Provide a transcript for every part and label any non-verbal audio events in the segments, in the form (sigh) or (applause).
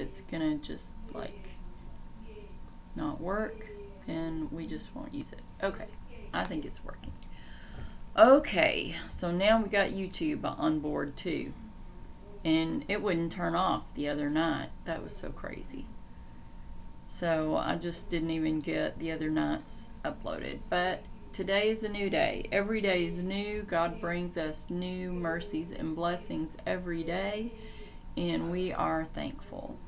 it's gonna just like not work, then we just won't use it. Okay, I think it's working. Okay, so now we got YouTube on board too. And it wouldn't turn off the other night. That was so crazy. So I just didn't even get the other nights uploaded. But today is a new day. Every day is new. God brings us new mercies and blessings every day. And we are thankful.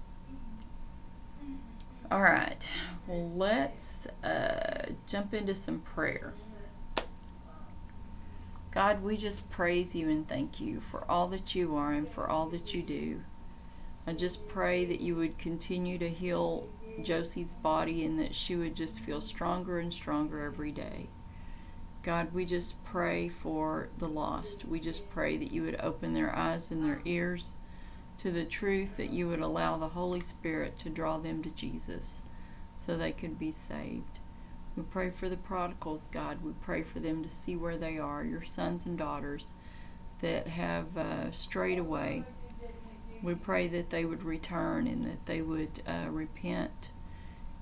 All right, let's uh, jump into some prayer. God, we just praise you and thank you for all that you are and for all that you do. I just pray that you would continue to heal Josie's body and that she would just feel stronger and stronger every day. God, we just pray for the lost. We just pray that you would open their eyes and their ears to the truth, that you would allow the Holy Spirit to draw them to Jesus so they could be saved. We pray for the prodigals, God. We pray for them to see where they are, your sons and daughters that have uh, strayed away. We pray that they would return and that they would uh, repent,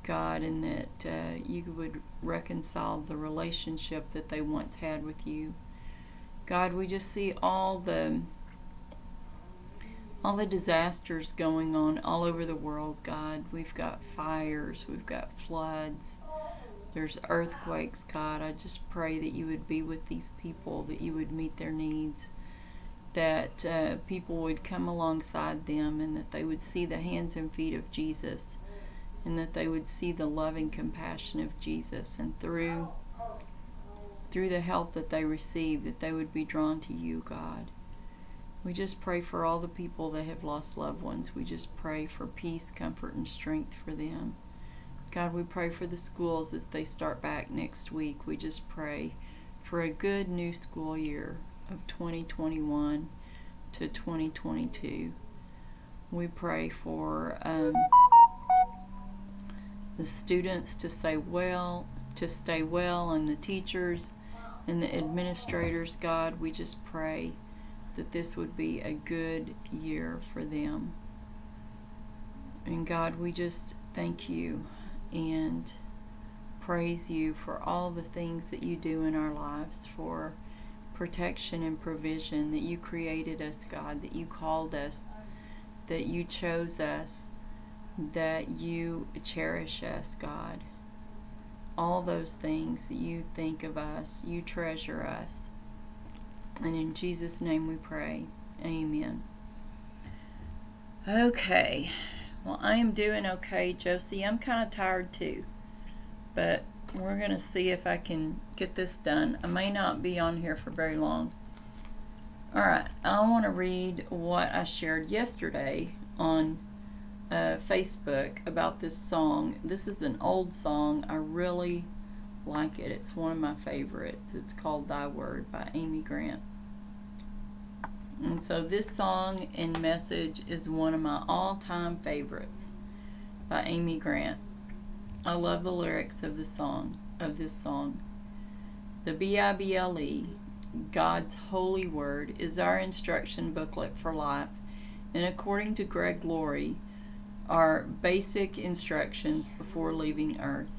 God, and that uh, you would reconcile the relationship that they once had with you. God, we just see all the all the disasters going on all over the world, God. We've got fires, we've got floods, there's earthquakes, God. I just pray that you would be with these people, that you would meet their needs, that uh, people would come alongside them, and that they would see the hands and feet of Jesus, and that they would see the loving compassion of Jesus, and through through the help that they receive, that they would be drawn to you, God. We just pray for all the people that have lost loved ones. We just pray for peace, comfort, and strength for them. God, we pray for the schools as they start back next week. We just pray for a good new school year of 2021 to 2022. We pray for um, the students to stay well, to stay well, and the teachers and the administrators. God, we just pray that this would be a good year for them. And God, we just thank you and praise you for all the things that you do in our lives, for protection and provision, that you created us, God, that you called us, that you chose us, that you cherish us, God. All those things that you think of us, you treasure us. And in Jesus' name we pray. Amen. Okay. Well, I am doing okay, Josie. I'm kind of tired too. But we're going to see if I can get this done. I may not be on here for very long. Alright, I want to read what I shared yesterday on uh, Facebook about this song. This is an old song. I really like it. It's one of my favorites. It's called Thy Word by Amy Grant. And so this song and message is one of my all-time favorites by Amy Grant. I love the lyrics of the song of this song. The B-I-B-L-E, God's holy word, is our instruction booklet for life, and according to Greg Laurie, are basic instructions before leaving earth.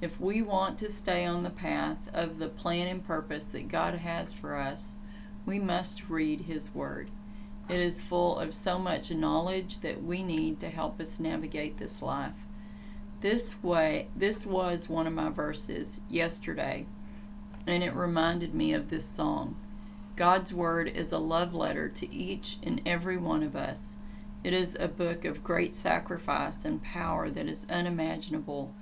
If we want to stay on the path of the plan and purpose that God has for us, we must read His Word. It is full of so much knowledge that we need to help us navigate this life. This way, this was one of my verses yesterday, and it reminded me of this song. God's Word is a love letter to each and every one of us. It is a book of great sacrifice and power that is unimaginable,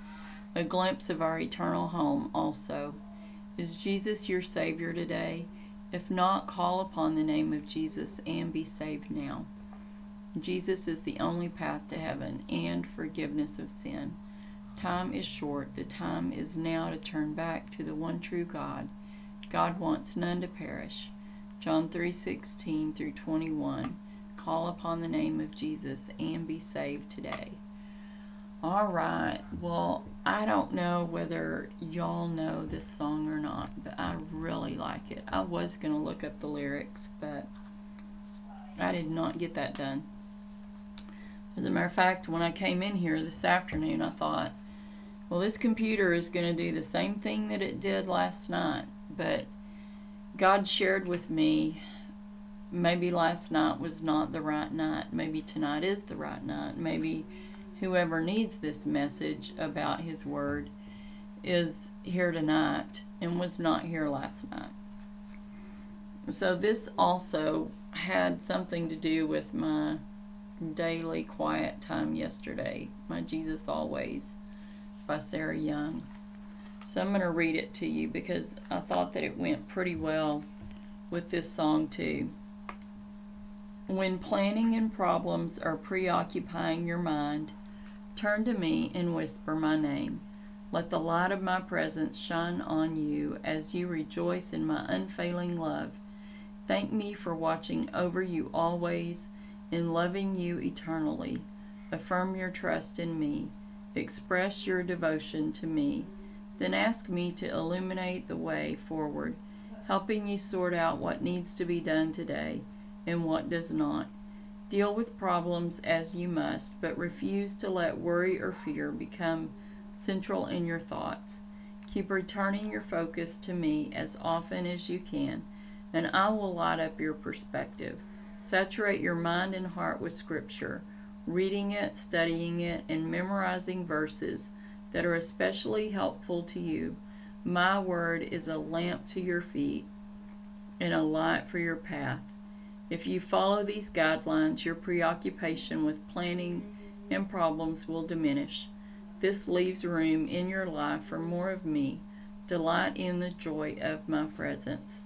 a glimpse of our eternal home also. Is Jesus your Savior today? If not, call upon the name of Jesus and be saved now. Jesus is the only path to heaven and forgiveness of sin. Time is short. The time is now to turn back to the one true God. God wants none to perish. John 3:16 through 21. Call upon the name of Jesus and be saved today. All right. Well, I don't know whether y'all know this song or not, but I really like it. I was going to look up the lyrics, but I did not get that done. As a matter of fact, when I came in here this afternoon, I thought, well, this computer is going to do the same thing that it did last night. But God shared with me maybe last night was not the right night. Maybe tonight is the right night. Maybe whoever needs this message about His Word is here tonight and was not here last night. So, this also had something to do with my daily quiet time yesterday, my Jesus Always by Sarah Young. So, I'm going to read it to you because I thought that it went pretty well with this song, too. When planning and problems are preoccupying your mind, turn to me and whisper my name. Let the light of my presence shine on you as you rejoice in my unfailing love. Thank me for watching over you always, and loving you eternally. Affirm your trust in me. Express your devotion to me. Then ask me to illuminate the way forward, helping you sort out what needs to be done today and what does not. Deal with problems as you must, but refuse to let worry or fear become central in your thoughts. Keep returning your focus to me as often as you can, and I will light up your perspective. Saturate your mind and heart with Scripture, reading it, studying it, and memorizing verses that are especially helpful to you. My word is a lamp to your feet and a light for your path. If you follow these guidelines, your preoccupation with planning and problems will diminish. This leaves room in your life for more of me. Delight in the joy of my presence.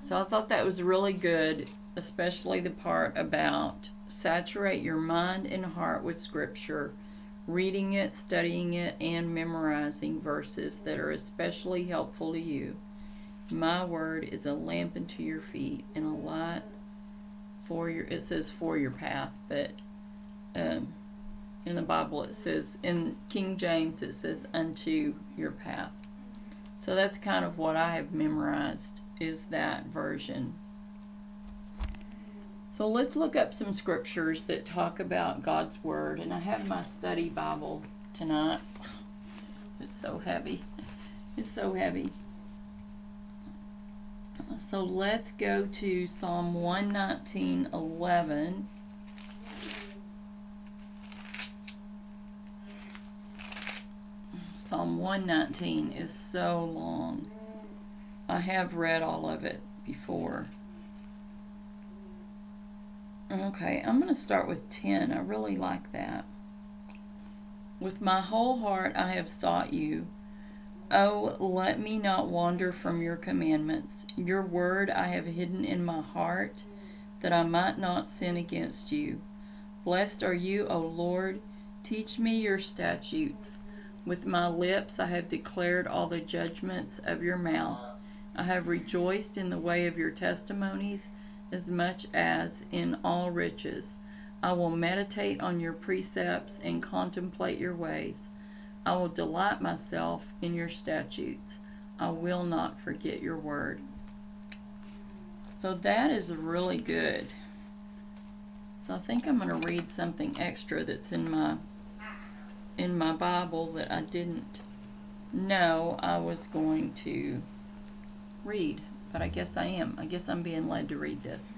So I thought that was really good, especially the part about saturate your mind and heart with Scripture, reading it, studying it, and memorizing verses that are especially helpful to you. My word is a lamp unto your feet and a light for your, it says for your path, but um, in the Bible it says, in King James it says unto your path. So that's kind of what I have memorized is that version. So let's look up some scriptures that talk about God's Word. And I have my study Bible tonight. It's so heavy. It's so heavy. So let's go to Psalm 119, 11. Psalm 119 is so long. I have read all of it before. Okay, I'm going to start with 10. I really like that. With my whole heart I have sought you. Oh, let me not wander from your commandments. Your word I have hidden in my heart, that I might not sin against you. Blessed are you, O Lord. Teach me your statutes. With my lips I have declared all the judgments of your mouth. I have rejoiced in the way of your testimonies as much as in all riches. I will meditate on your precepts and contemplate your ways. I will delight myself in your statutes. I will not forget your word. So that is really good. So I think I'm going to read something extra that's in my in my Bible that I didn't know I was going to read, but I guess I am. I guess I'm being led to read this.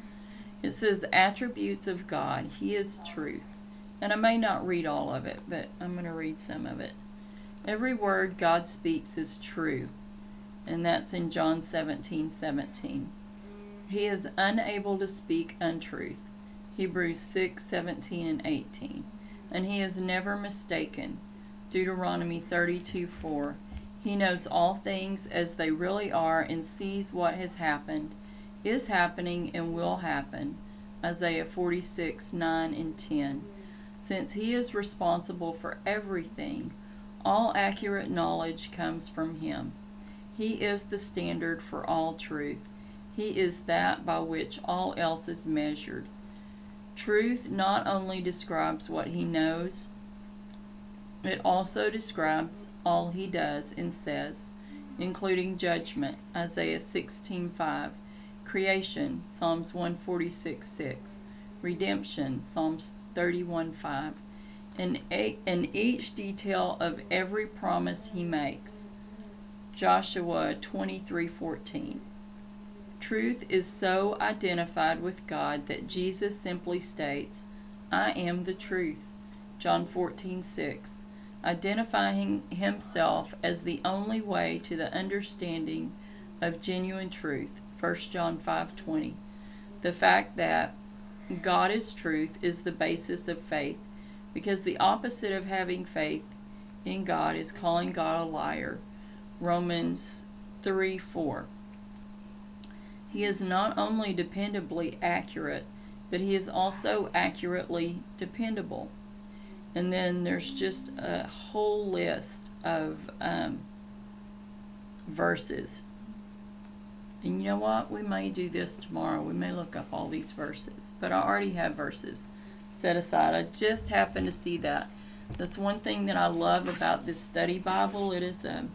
It says the attributes of God. He is truth. And I may not read all of it, but I'm going to read some of it. Every word God speaks is true, and that's in John 17 17. He is unable to speak untruth. Hebrews 6 17 and 18. And he is never mistaken. Deuteronomy 32 4. He knows all things as they really are and sees what has happened, is happening, and will happen. Isaiah 46 9 and 10. Since he is responsible for everything, all accurate knowledge comes from him. He is the standard for all truth. He is that by which all else is measured. Truth not only describes what he knows, it also describes all he does and says, including judgment, Isaiah 16:5, creation, Psalms 146:6, redemption, Psalms 31 5. And, and each detail of every promise he makes. Joshua 23:14. Truth is so identified with God that Jesus simply states, I am the truth. John 14:6, Identifying himself as the only way to the understanding of genuine truth. 1 John 5:20. The fact that God is truth is the basis of faith because the opposite of having faith in God is calling God a liar. Romans 3 4. He is not only dependably accurate, but he is also accurately dependable. And then there's just a whole list of um, verses. And you know what? We may do this tomorrow. We may look up all these verses. But I already have verses set aside. I just happened to see that. That's one thing that I love about this study Bible. It is a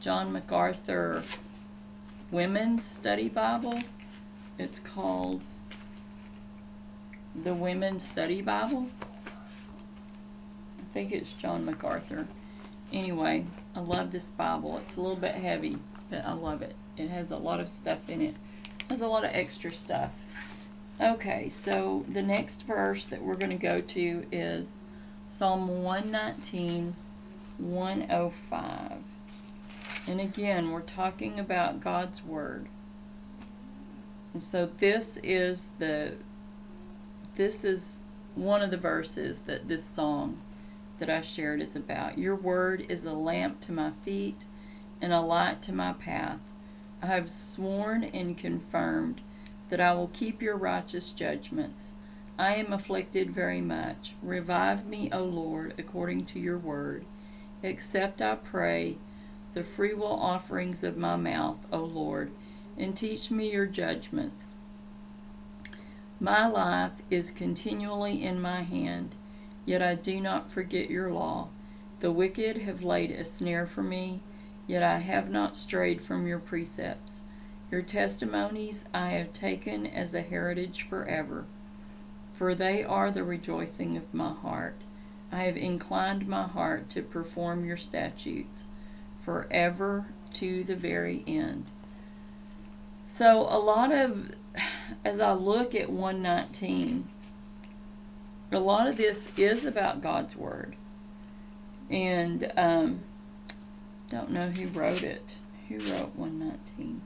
John MacArthur Women's Study Bible. It's called the Women's Study Bible. I think it's John MacArthur. Anyway, I love this Bible. It's a little bit heavy, but I love it. It has a lot of stuff in it. There's a lot of extra stuff. Okay, so the next verse that we're going to go to is Psalm 119, 105. And again, we're talking about God's Word. And so this is the this is one of the verses that this song that I shared is about. Your word is a lamp to my feet and a light to my path. I have sworn and confirmed that I will keep your righteous judgments. I am afflicted very much. Revive me, O Lord, according to your word. Accept, I pray, the freewill offerings of my mouth, O Lord, and teach me your judgments. My life is continually in my hand, yet I do not forget your law. The wicked have laid a snare for me, yet I have not strayed from your precepts. Your testimonies I have taken as a heritage forever, for they are the rejoicing of my heart. I have inclined my heart to perform your statutes forever to the very end. So, a lot of, (sighs) as I look at 119, a lot of this is about God's Word. And, um, don't know who wrote it. Who wrote 119?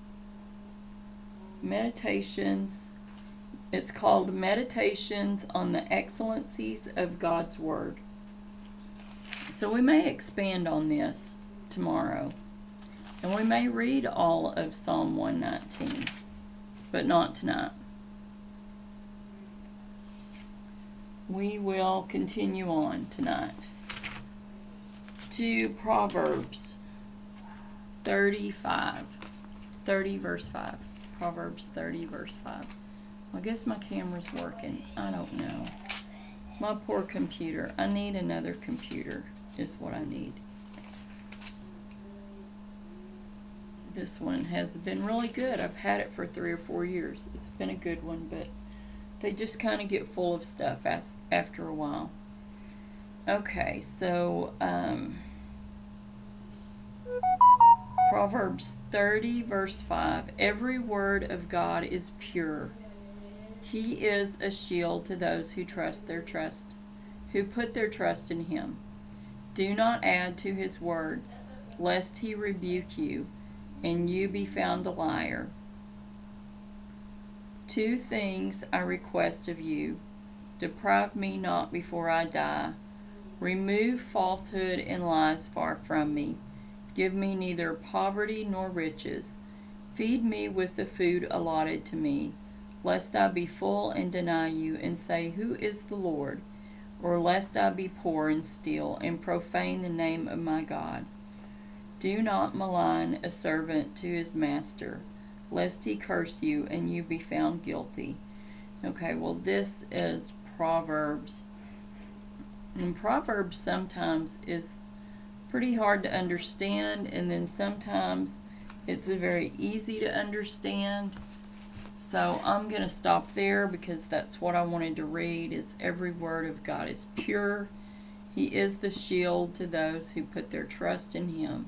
Meditations. It's called Meditations on the Excellencies of God's Word. So we may expand on this tomorrow. And we may read all of Psalm 119, but not tonight. We will continue on tonight to Proverbs 35. 30 verse 5. Proverbs 30 verse 5. I guess my camera's working. I don't know. My poor computer. I need another computer is what I need. This one has been really good. I've had it for three or four years. It's been a good one, but they just kind of get full of stuff af after a while. Okay, so um, Proverbs 30, verse 5 Every word of God is pure. He is a shield to those who trust their trust, who put their trust in him. Do not add to his words, lest he rebuke you and you be found a liar. Two things I request of you deprive me not before I die. Remove falsehood and lies far from me. Give me neither poverty nor riches. Feed me with the food allotted to me, lest I be full and deny you and say, Who is the Lord? Or lest I be poor and steal and profane the name of my God. Do not malign a servant to his master, lest he curse you and you be found guilty. Okay, well, this is Proverbs. And Proverbs sometimes is pretty hard to understand, and then sometimes it's very easy to understand. So I'm going to stop there because that's what I wanted to read is every word of God is pure. He is the shield to those who put their trust in him.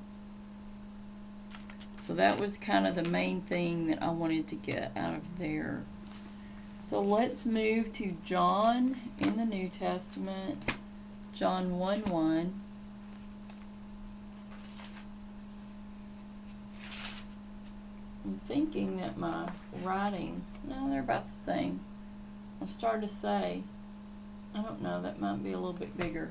So that was kind of the main thing that I wanted to get out of there. So let's move to John in the New Testament. John 1 1. I'm thinking that my writing, no, they're about the same. I started to say, I don't know, that might be a little bit bigger.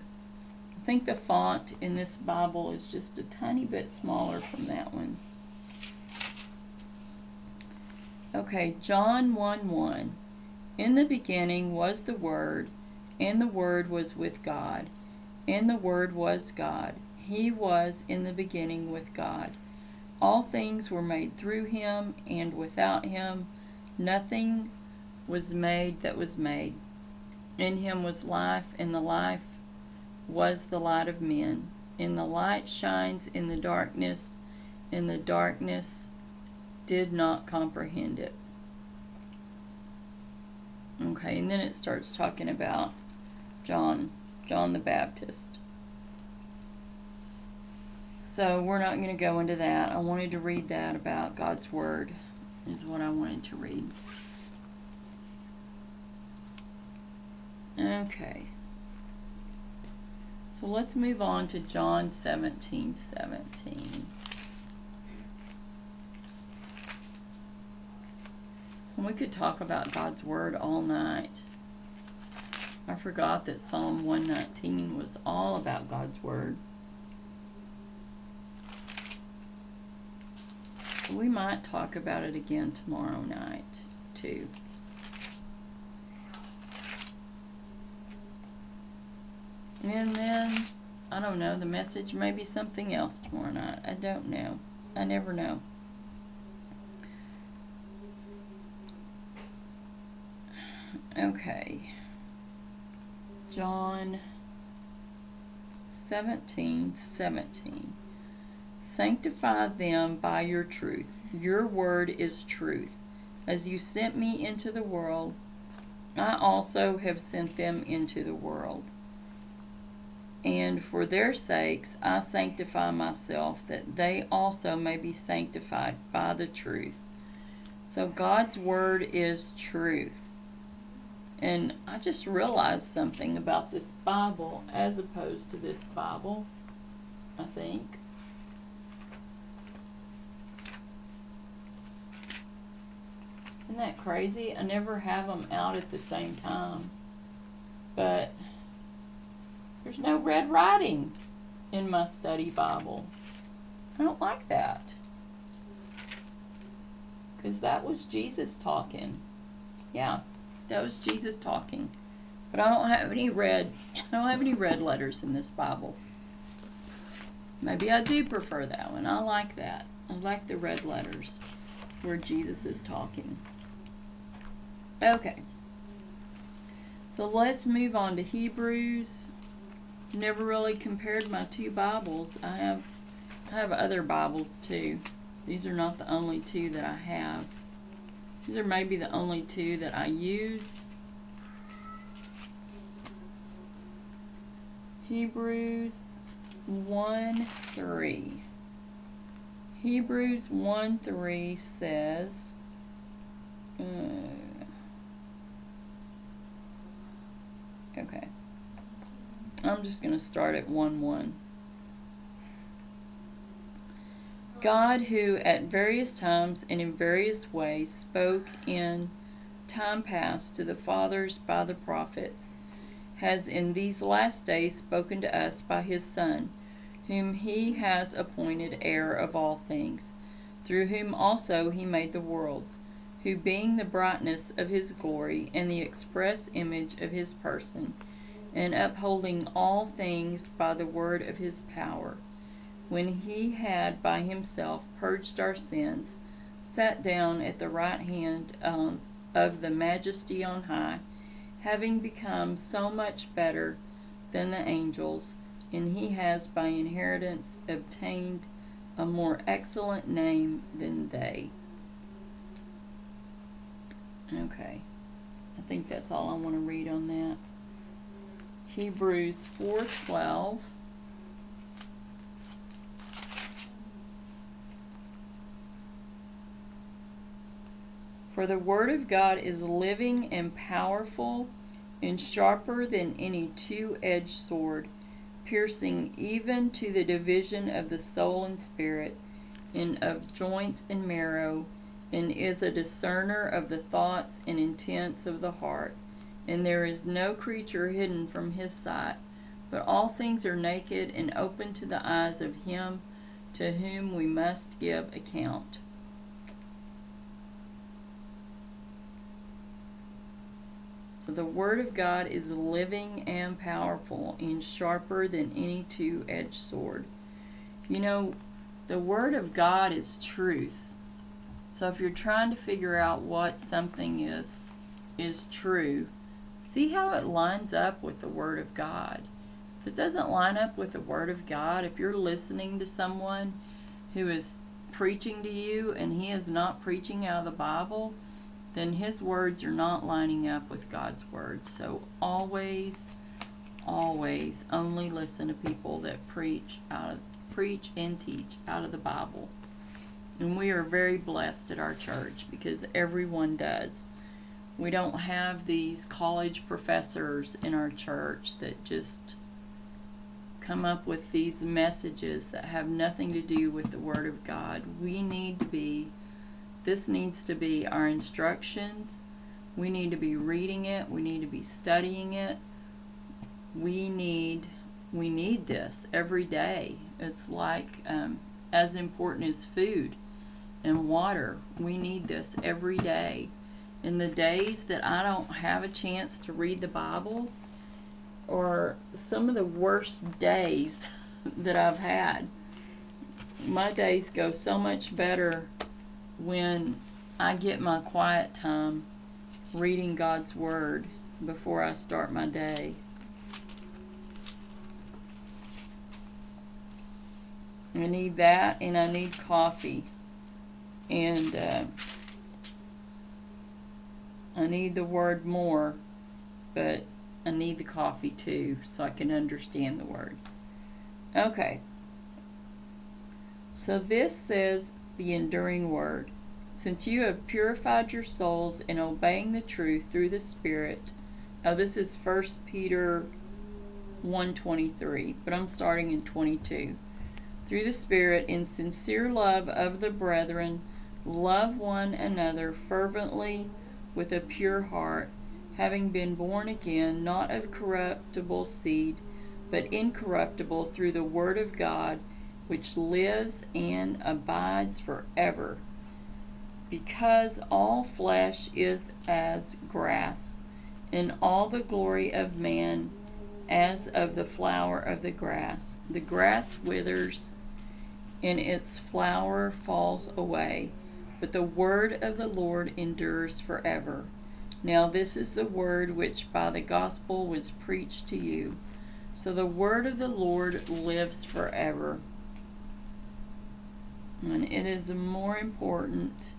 I think the font in this Bible is just a tiny bit smaller from that one. Okay, John 1 1. In the beginning was the Word, and the Word was with God, and the Word was God. He was in the beginning with God. All things were made through him, and without him nothing was made that was made. In him was life, and the life was the light of men. And the light shines in the darkness, and the darkness did not comprehend it. Okay, and then it starts talking about John, John the Baptist. So we're not going to go into that. I wanted to read that about God's Word, is what I wanted to read. Okay. So let's move on to John 17 17. And we could talk about God's Word all night. I forgot that Psalm 119 was all about God's Word. We might talk about it again tomorrow night, too. And then, I don't know, the message may be something else tomorrow night. I don't know. I never know. Okay. John 17, 17. Sanctify them by your truth. Your word is truth. As you sent me into the world, I also have sent them into the world. And for their sakes I sanctify myself, that they also may be sanctified by the truth. So God's word is truth. And I just realized something about this Bible as opposed to this Bible, I think. Isn't that crazy? I never have them out at the same time. But there's no red writing in my study Bible. I don't like that. Because that was Jesus talking. Yeah, that was Jesus talking. But I don't have any red, I don't have any red letters in this Bible. Maybe I do prefer that one. I like that. I like the red letters where Jesus is talking. Okay. So let's move on to Hebrews. Never really compared my two Bibles. I have I have other Bibles too. These are not the only two that I have. These are maybe the only two that I use. Hebrews 1 3. Hebrews 1 3 says, uh, Okay. I'm just going to start at 1 1. God, who at various times and in various ways spoke in time past to the fathers by the prophets, has in these last days spoken to us by his Son, whom he has appointed heir of all things, through whom also he made the worlds who being the brightness of his glory and the express image of his person, and upholding all things by the word of his power, when he had by himself purged our sins, sat down at the right hand um, of the majesty on high, having become so much better than the angels, and he has by inheritance obtained a more excellent name than they. Okay. I think that's all I want to read on that. Hebrews 4:12 For the word of God is living and powerful and sharper than any two-edged sword, piercing even to the division of the soul and spirit, and of joints and marrow, and is a discerner of the thoughts and intents of the heart. And there is no creature hidden from his sight, but all things are naked and open to the eyes of him to whom we must give account. So the Word of God is living and powerful and sharper than any two edged sword. You know, the Word of God is truth. So if you're trying to figure out what something is is true, see how it lines up with the Word of God. If it doesn't line up with the Word of God, if you're listening to someone who is preaching to you and he is not preaching out of the Bible, then his words are not lining up with God's words. So always, always only listen to people that preach out of preach and teach out of the Bible. And we are very blessed at our church because everyone does. We don't have these college professors in our church that just come up with these messages that have nothing to do with the Word of God. We need to be this needs to be our instructions. We need to be reading it. We need to be studying it. We need we need this every day. It's like um, as important as food and water. We need this every day. In the days that I don't have a chance to read the Bible, or some of the worst days (laughs) that I've had, my days go so much better when I get my quiet time reading God's Word before I start my day. I need that and I need coffee. And uh, I need the Word more, but I need the coffee too so I can understand the Word. Okay. So this says the enduring word. Since you have purified your souls in obeying the truth through the Spirit. Oh, this is 1 Peter 1.23, but I'm starting in 22. Through the Spirit, in sincere love of the brethren, love one another fervently with a pure heart, having been born again, not of corruptible seed, but incorruptible through the Word of God, which lives and abides forever. Because all flesh is as grass, and all the glory of man as of the flower of the grass. The grass withers, and its flower falls away, but the word of the Lord endures forever. Now, this is the word which by the gospel was preached to you. So the word of the Lord lives forever and it is more important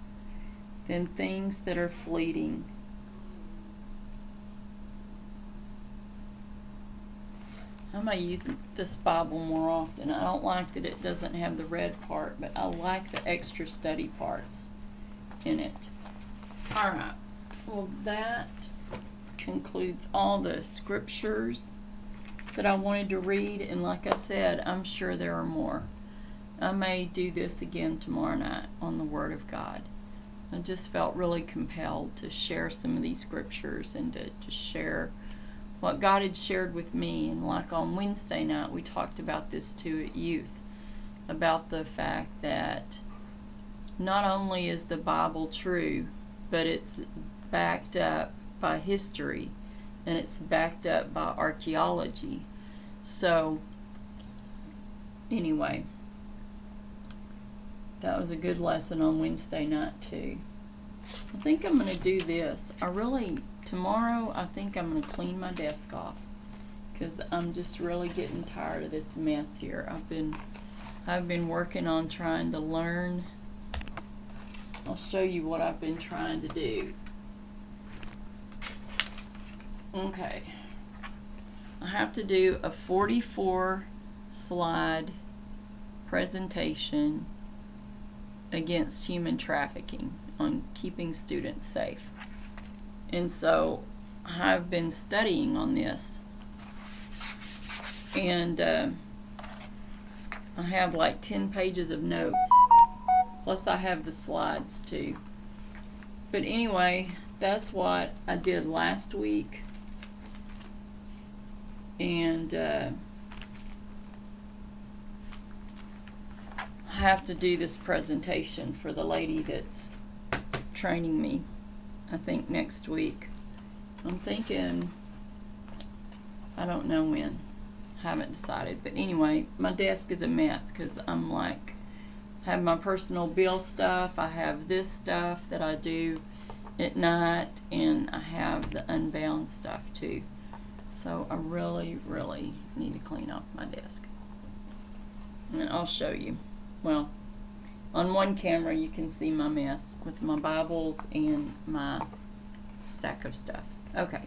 than things that are fleeting. I may use this Bible more often. I don't like that it doesn't have the red part, but I like the extra study parts in it. Alright, well that concludes all the scriptures that I wanted to read, and like I said, I'm sure there are more. I may do this again tomorrow night on the Word of God. I just felt really compelled to share some of these scriptures and to just share what God had shared with me. And like on Wednesday night, we talked about this too at youth about the fact that not only is the Bible true, but it's backed up by history and it's backed up by archaeology. So, anyway that was a good lesson on Wednesday night too. I think I'm going to do this. I really, tomorrow, I think I'm going to clean my desk off because I'm just really getting tired of this mess here. I've been, I've been working on trying to learn. I'll show you what I've been trying to do. Okay. I have to do a 44 slide presentation against human trafficking on keeping students safe. And so I've been studying on this. And uh, I have like 10 pages of notes. Plus, I have the slides too. But anyway, that's what I did last week. And uh, I have to do this presentation for the lady that's training me, I think next week. I'm thinking, I don't know when. I Haven't decided. But anyway, my desk is a mess because I'm like, Have my personal bill stuff. I have this stuff that I do at night, and I have the unbound stuff too. So I really, really need to clean up my desk. And I'll show you. Well, on one camera you can see my mess with my Bibles and my stack of stuff. Okay,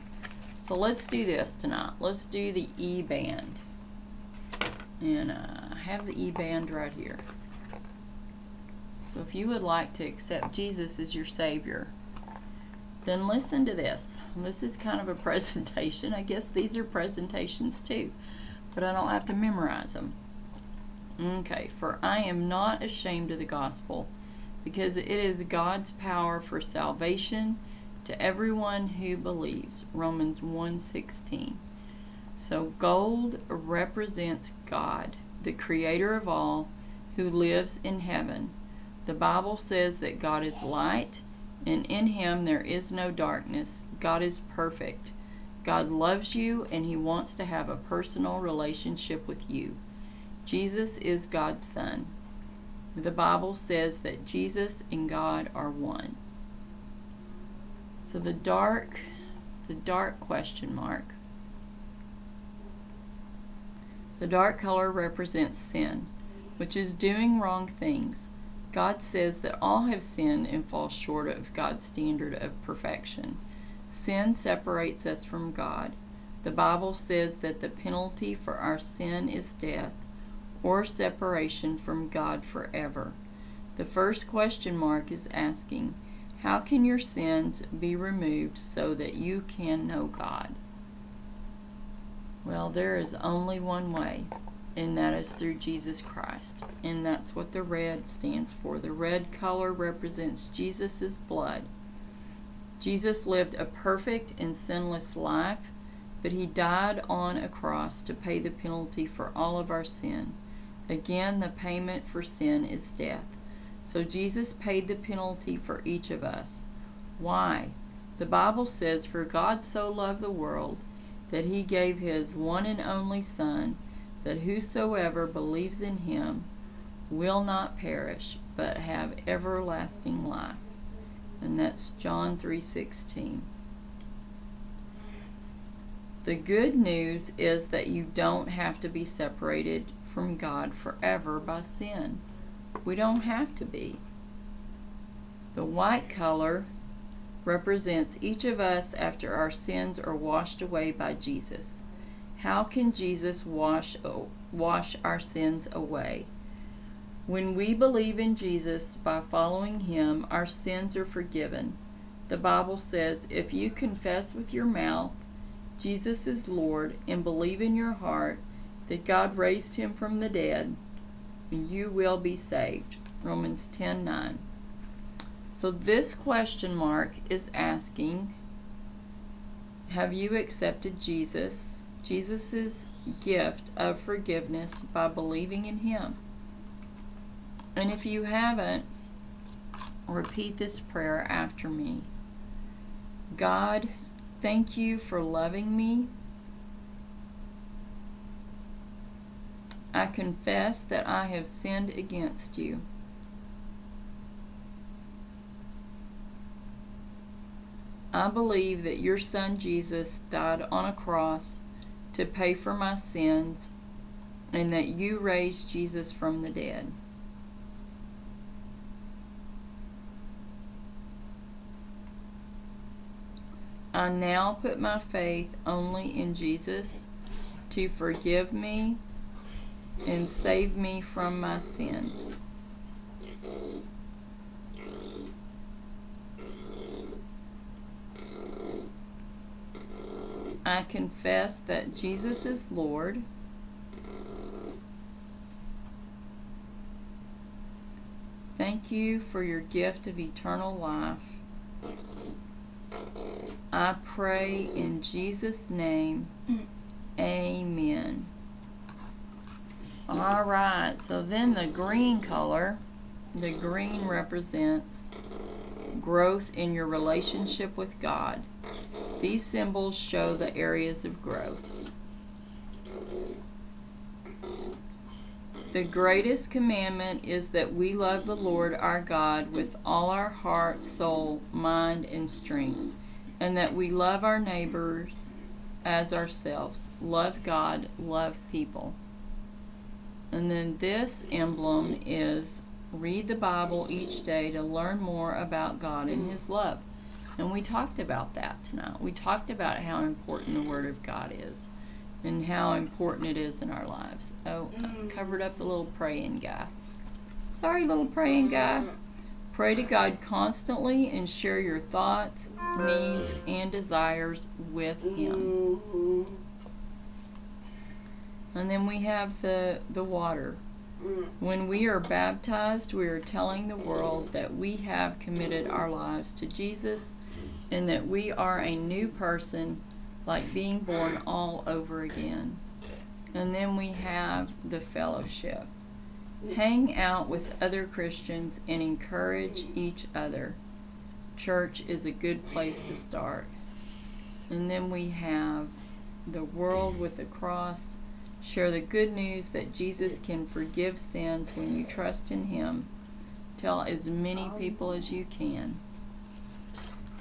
so let's do this tonight. Let's do the E band. And uh, I have the E band right here. So if you would like to accept Jesus as your Savior, then listen to this. This is kind of a (laughs) presentation. I guess these are presentations too, but I don't have to memorize them. Okay, for I am not ashamed of the gospel, because it is God's power for salvation to everyone who believes. Romans 1:16. So gold represents God, the creator of all, who lives in heaven. The Bible says that God is light, and in him there is no darkness. God is perfect. God loves you and he wants to have a personal relationship with you. Jesus is God's son. The Bible says that Jesus and God are one. So the dark the dark question mark the dark color represents sin, which is doing wrong things. God says that all have sinned and fall short of God's standard of perfection. Sin separates us from God. The Bible says that the penalty for our sin is death or separation from God forever. The first question mark is asking, How can your sins be removed so that you can know God? Well, there is only one way, and that is through Jesus Christ. And that's what the red stands for. The red color represents Jesus' blood. Jesus lived a perfect and sinless life, but he died on a cross to pay the penalty for all of our sin. Again, the payment for sin is death. So Jesus paid the penalty for each of us. Why? The Bible says, For God so loved the world that he gave his one and only Son, that whosoever believes in him will not perish, but have everlasting life. And that's John 3:16. The good news is that you don't have to be separated from God forever by sin. We don't have to be. The white color represents each of us after our sins are washed away by Jesus. How can Jesus wash wash our sins away? When we believe in Jesus by following him, our sins are forgiven. The Bible says, if you confess with your mouth Jesus is Lord and believe in your heart that God raised him from the dead, you will be saved. Romans 10 9. So this question mark is asking Have you accepted Jesus, Jesus' gift of forgiveness by believing in Him? And if you haven't, repeat this prayer after me. God, thank you for loving me. I confess that I have sinned against you. I believe that your son Jesus died on a cross to pay for my sins and that you raised Jesus from the dead. I now put my faith only in Jesus to forgive me and save me from my sins. I confess that Jesus is Lord. Thank you for your gift of eternal life. I pray in Jesus' name. Amen. All right, so then the green color, the green represents growth in your relationship with God. These symbols show the areas of growth. The greatest commandment is that we love the Lord our God with all our heart, soul, mind, and strength, and that we love our neighbors as ourselves. Love God, love people. And then this emblem is read the Bible each day to learn more about God and His love. And we talked about that tonight. We talked about how important the Word of God is and how important it is in our lives. Oh, I covered up the little praying guy. Sorry, little praying guy. Pray to God constantly and share your thoughts, needs, and desires with Him. Mm-hmm. And then we have the, the water. When we are baptized, we are telling the world that we have committed our lives to Jesus and that we are a new person, like being born all over again. And then we have the fellowship. Hang out with other Christians and encourage each other. Church is a good place to start. And then we have the world with the cross. Share the good news that Jesus can forgive sins when you trust in Him. Tell as many people as you can.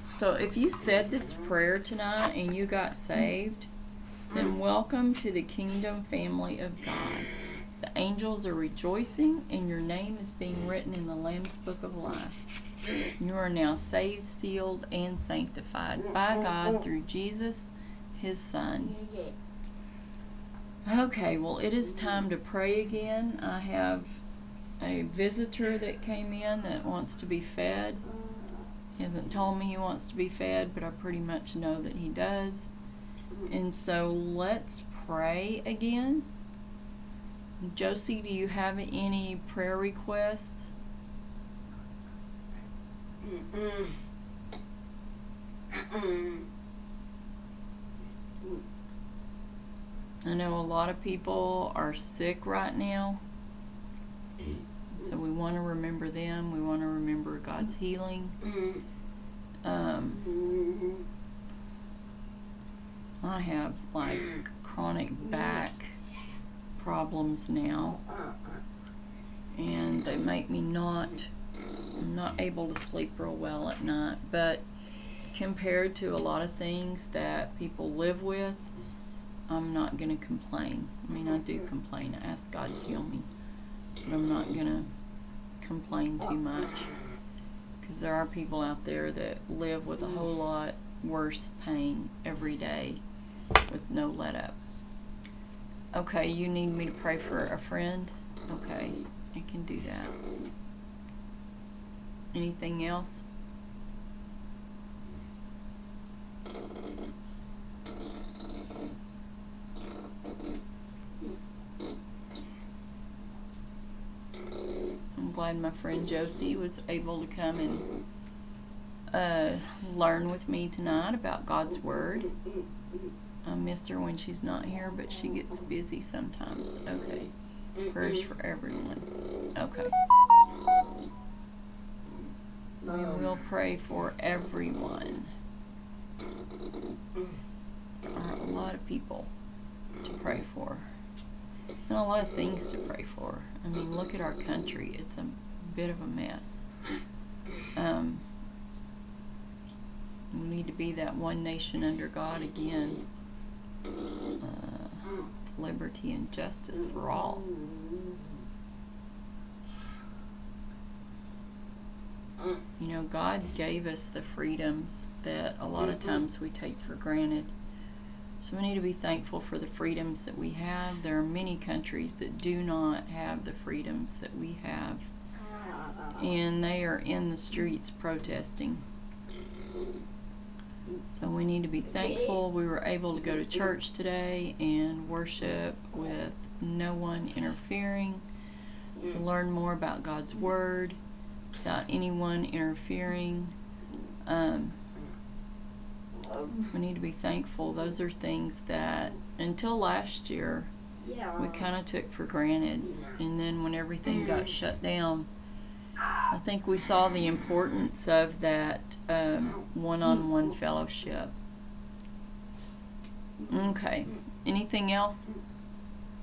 So if you said this prayer tonight and you got saved, then welcome to the kingdom family of God. The angels are rejoicing, and your name is being written in the Lamb's Book of Life. You are now saved, sealed, and sanctified by God through Jesus, His Son. Okay, well, it is time to pray again. I have a visitor that came in that wants to be fed. He hasn't told me he wants to be fed, but I pretty much know that he does. And so let's pray again. Josie, do you have any prayer requests? Mm-mm. Mm-mm. I know a lot of people are sick right now. So we want to remember them. We want to remember God's healing. Um. I have like chronic back problems now, and they make me not I'm not able to sleep real well at night. But compared to a lot of things that people live with, I'm not gonna complain. I mean, I do complain. I ask God to heal me, but I'm not gonna complain too much because there are people out there that live with a whole lot worse pain every day with no let up. Okay, you need me to pray for a friend? Okay, I can do that. Anything else? I'm glad my friend Josie was able to come and uh, learn with me tonight about God's Word. I miss her when she's not here, but she gets busy sometimes. Okay. Prayers for everyone. Okay. We will pray for everyone. There are a lot of people to pray for. And a lot of things to pray for. I mean, look at our country. It's a bit of a mess. Um, we need to be that one nation under God again. Uh, liberty and justice for all. You know, God gave us the freedoms that a lot of times we take for granted. So we need to be thankful for the freedoms that we have. There are many countries that do not have the freedoms that we have, and they are in the streets protesting. So we need to be thankful we were able to go to church today and worship with no one interfering, to learn more about God's Word without anyone interfering. Um, we need to be thankful. Those are things that until last year Yeah. we kind of took for granted. And then when everything got mm. shut down, I think we saw the importance of that one on one fellowship. Okay. Anything else?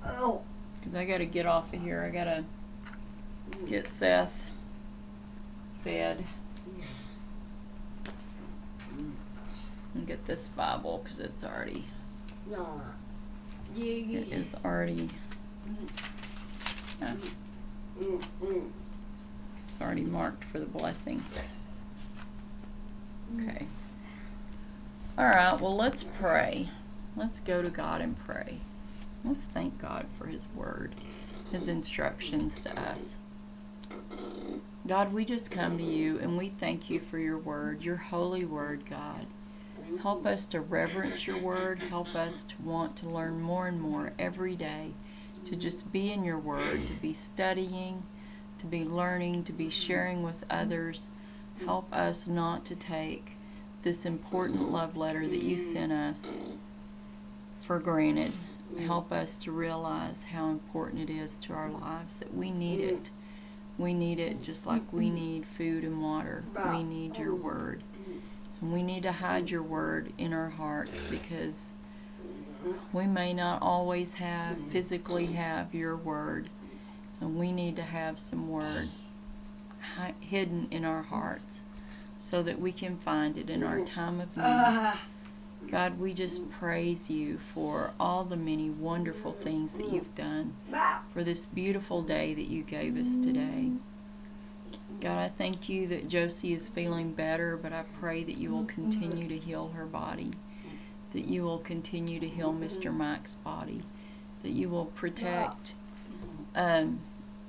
Oh. Because I got to get off of here. I got to get Seth fed and get this Bible because it's already No. Yeah, yeah, it yeah. is already mm. it's already marked for the blessing. Okay. All right. Well, let's pray. Let's go to God and pray. Let's thank God for His Word, His instructions to us. God, we just come to you and we thank you for your Word, your holy Word, God. Help us to reverence your Word. Help us to want to learn more and more every day, to just be in your Word, to be studying, to be learning, to be sharing with others. Help us not to take this important love letter that you sent us for granted. Help us to realize how important it is to our lives that we need it. We need it just like we need food and water. We need your word. And we need to hide your word in our hearts because we may not always have, physically have your word. And we need to have some word hidden in our hearts so that we can find it in our time of need. God, we just praise you for all the many wonderful things that you've done, for this beautiful day that you gave us today. God, I thank you that Josie is feeling better, but I pray that you will continue to heal her body, that you will continue to heal Mr. Mike's body, that you will protect um,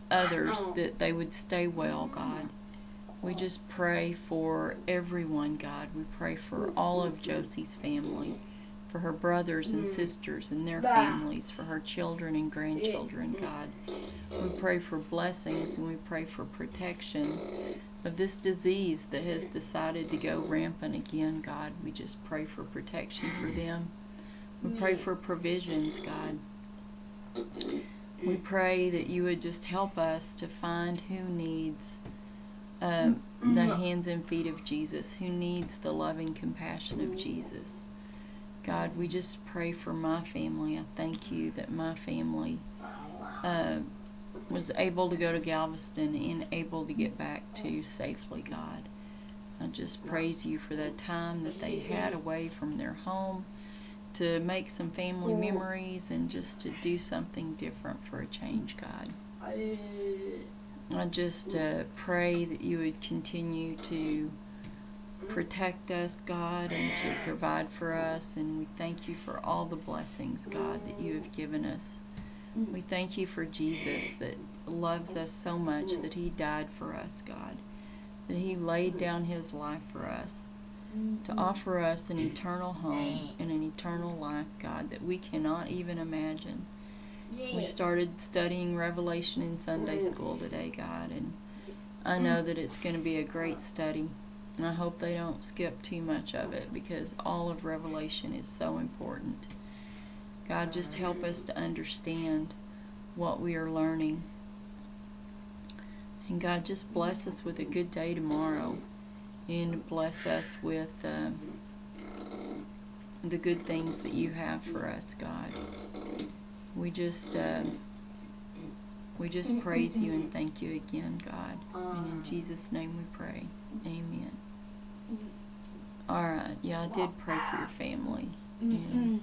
others, that they would stay well, God. We just pray for everyone, God. We pray for all of Josie's family, for her brothers and sisters and their families, for her children and grandchildren, God. We pray for blessings and we pray for protection of this disease that has decided to go rampant again, God. We just pray for protection for them. We pray for provisions, God. We pray that you would just help us to find who needs um, the hands and feet of Jesus, who needs the loving compassion of Jesus. God, we just pray for my family. I thank you that my family uh, was able to go to Galveston and able to get back to you safely, God. I just praise you for that time that they had away from their home to make some family memories and just to do something different for a change, God. I- I just uh, pray that you would continue to protect us, God, and to provide for us. And we thank you for all the blessings, God, that you have given us. We mm. thank you for Jesus that loves us so much that he died for us, God, that he laid mm. down his life for us mm. to offer us an eternal home and an eternal life, God, that we cannot even imagine. We started studying Revelation in Sunday school today, God, and I know that it's going to be a great study. And I hope they don't skip too much of it because all of Revelation is so important. God, just help us to understand what we are learning. And God, just bless us with a good day tomorrow and bless us with um, the good things that you have for us, God. We just uh, we just praise you and thank you again, God. And in Jesus' name we pray. Amen. All right. Yeah, I did pray for your family and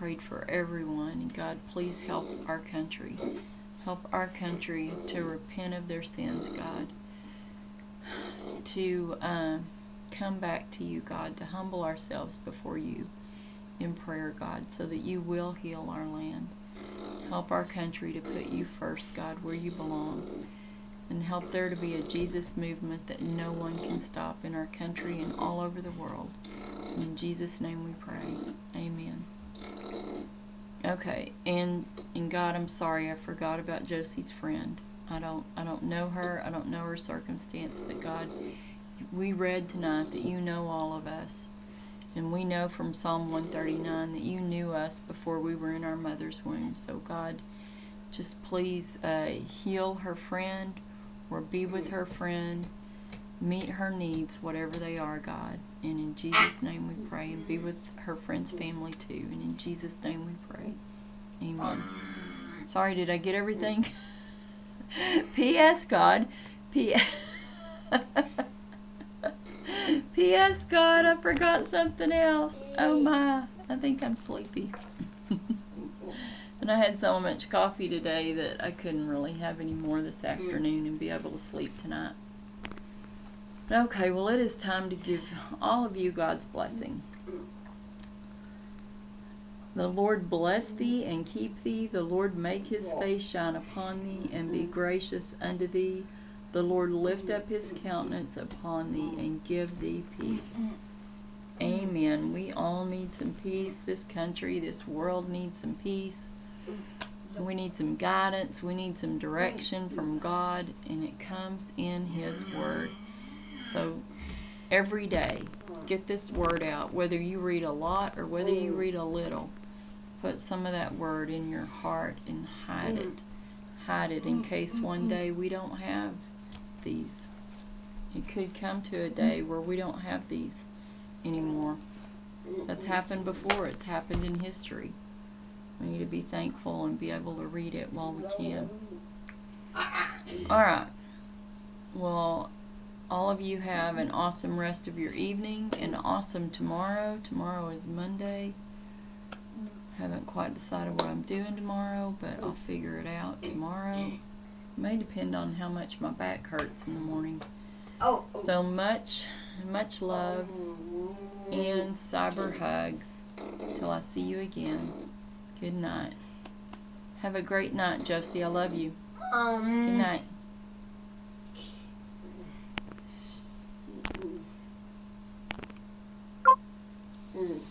prayed for everyone. God, please help our country. Help our country to repent of their sins, God. to uh, come back to you, God, to humble ourselves before you in prayer, God, so that you will heal our land. Help our country to put you first, God, where you belong. And help there to be a Jesus movement that no one can stop in our country and all over the world. In Jesus' name we pray. Amen. Okay, and and God, I'm sorry I forgot about Josie's friend. I don't I don't know her. I don't know her circumstance, but God, we read tonight that you know all of us. And we know from Psalm 139 that you knew us before we were in our mother's womb. So God, just please uh, heal her friend or be with her friend. Meet her needs, whatever they are, God. And in Jesus' name we pray. And be with her friend's family too. And in Jesus' name we pray. Amen. Sorry, did I get everything? (laughs) P.S. God. P.S. (laughs) P.S. God, I forgot something else. Oh my, I think I'm sleepy. (laughs) and I had so much coffee today that I couldn't really have any more this afternoon and be able to sleep tonight. Okay, well, it is time to give all of you God's blessing. The Lord bless thee and keep thee. The Lord make his face shine upon thee and be gracious unto thee. The Lord lift up his countenance upon thee and give thee peace. Amen. We all need some peace. This country, this world needs some peace. We need some guidance. We need some direction from God, and it comes in His Word. So every day, get this Word out. Whether you read a lot or whether you read a little, put some of that Word in your heart and hide it. Hide it in mm-hmm. case mm-hmm. one day we don't have these. It could come to a day mm-hmm. where we don't have these anymore. That's happened before. It's happened in history. We need to be thankful and be able to read it while we can. Alright. Well, all of you have an awesome rest of your evening and awesome tomorrow. Tomorrow is Monday. Haven't quite decided what I'm doing tomorrow, but I'll figure it out tomorrow. May depend on how much my back hurts in the morning. Oh. oh. So much, much love and cyber hugs. Till I see you again. Good night. Have a great night, Josie. I love you. Um. Good night. Mm.